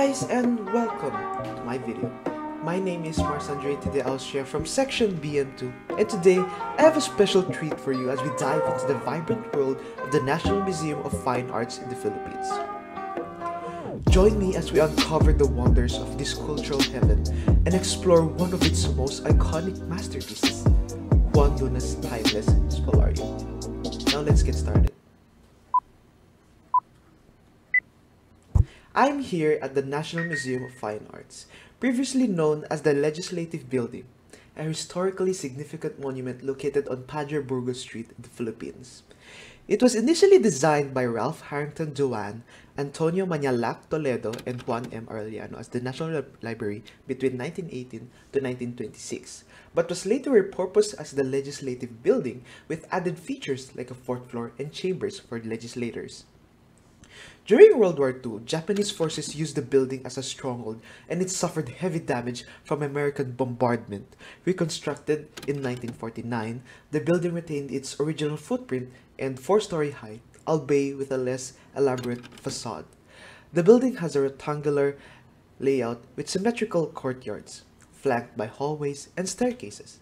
guys and welcome to my video. My name is Mars Andrei T. De Austria from section BM2 and today I have a special treat for you as we dive into the vibrant world of the National Museum of Fine Arts in the Philippines. Join me as we uncover the wonders of this cultural heaven and explore one of its most iconic masterpieces, Juan Luna's timeless Spoliarium. Now let's get started. I'm here at the National Museum of Fine Arts, previously known as the Legislative Building, a historically significant monument located on Padre Burgos Street the Philippines. It was initially designed by Ralph Harrington Doan, Antonio Mañalac Toledo, and Juan M. Arellano as the National Library between 1918 to 1926, but was later repurposed as the Legislative Building with added features like a fourth floor and chambers for legislators. During World War II, Japanese forces used the building as a stronghold and it suffered heavy damage from American bombardment. Reconstructed in 1949, the building retained its original footprint and four-story height, albeit with a less elaborate facade. The building has a rectangular layout with symmetrical courtyards, flanked by hallways and staircases.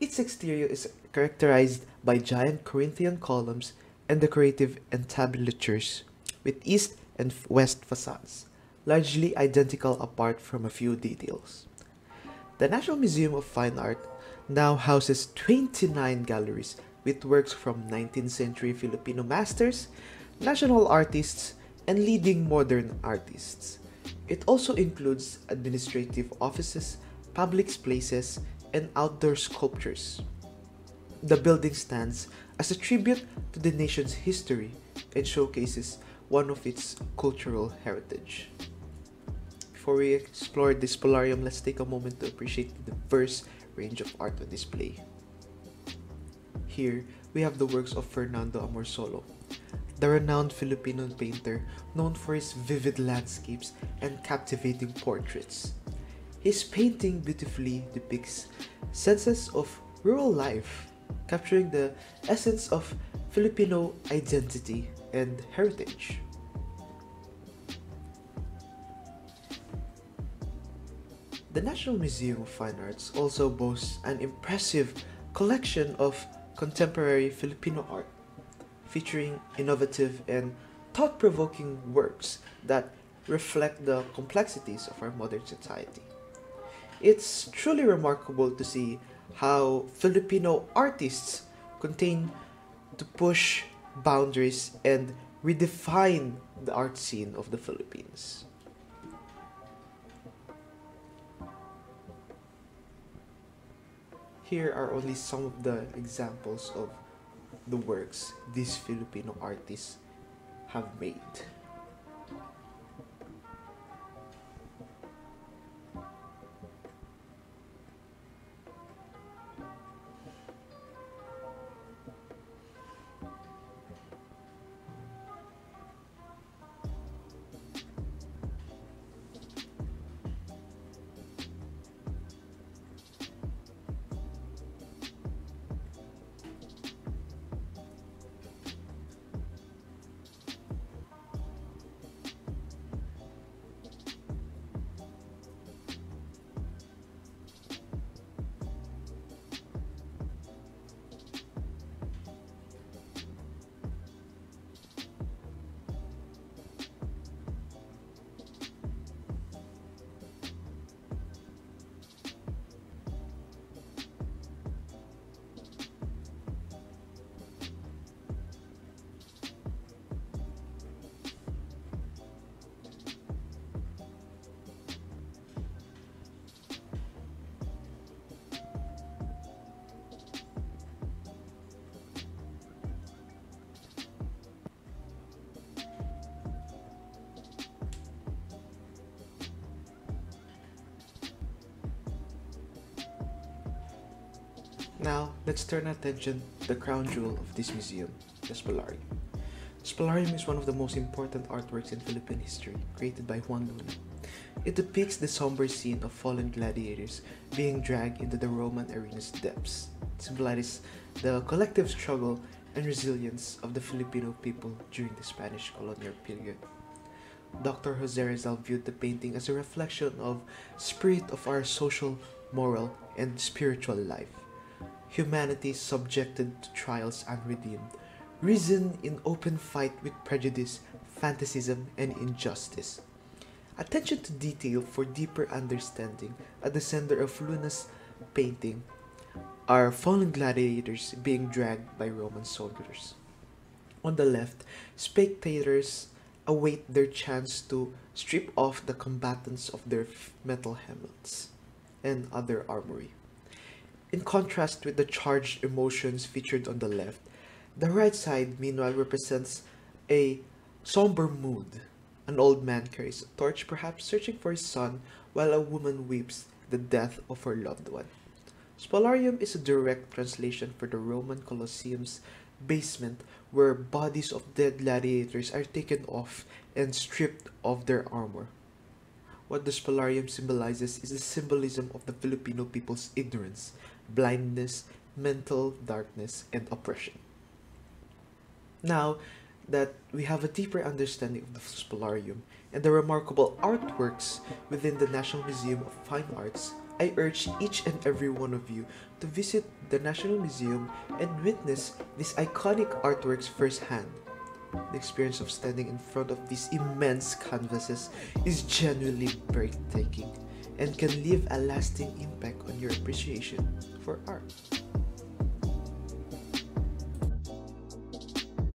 Its exterior is characterized by giant Corinthian columns and decorative entablatures with east and west facades, largely identical apart from a few details. The National Museum of Fine Art now houses 29 galleries with works from 19th century Filipino masters, national artists, and leading modern artists. It also includes administrative offices, public places, and outdoor sculptures. The building stands as a tribute to the nation's history and showcases one of its cultural heritage. Before we explore this Spoliarium, let's take a moment to appreciate the diverse range of art on display. Here, we have the works of Fernando Amorsolo, the renowned Filipino painter known for his vivid landscapes and captivating portraits. His painting beautifully depicts senses of rural life, capturing the essence of Filipino identity and heritage. The National Museum of Fine Arts also boasts an impressive collection of contemporary Filipino art, featuring innovative and thought-provoking works that reflect the complexities of our modern society. It's truly remarkable to see how Filipino artists continue to push boundaries and redefine the art scene of the Philippines. Here are only some of the examples of the works these Filipino artists have made. Now, let's turn our attention to the crown jewel of this museum, the Spoliarium. The Spoliarium is one of the most important artworks in Philippine history, created by Juan Luna. It depicts the somber scene of fallen gladiators being dragged into the Roman arena's depths. It symbolizes the collective struggle and resilience of the Filipino people during the Spanish colonial period. Dr. Jose Rizal viewed the painting as a reflection of spirit of our social, moral, and spiritual life. Humanity subjected to trials unredeemed, risen in open fight with prejudice, fantasism, and injustice. Attention to detail for deeper understanding at the center of Luna's painting are fallen gladiators being dragged by Roman soldiers. On the left, spectators await their chance to strip off the combatants of their metal helmets and other armory. In contrast with the charged emotions featured on the left, the right side meanwhile represents a somber mood. An old man carries a torch, perhaps searching for his son, while a woman weeps the death of her loved one. Spoliarium is a direct translation for the Roman Colosseum's basement where bodies of dead gladiators are taken off and stripped of their armor. What the Spoliarium symbolizes is the symbolism of the Filipino people's ignorance, blindness, mental darkness, and oppression. Now that we have a deeper understanding of the Spoliarium and the remarkable artworks within the National Museum of Fine Arts, I urge each and every one of you to visit the National Museum and witness these iconic artworks firsthand. The experience of standing in front of these immense canvases is genuinely breathtaking and can leave a lasting impact on your appreciation for art.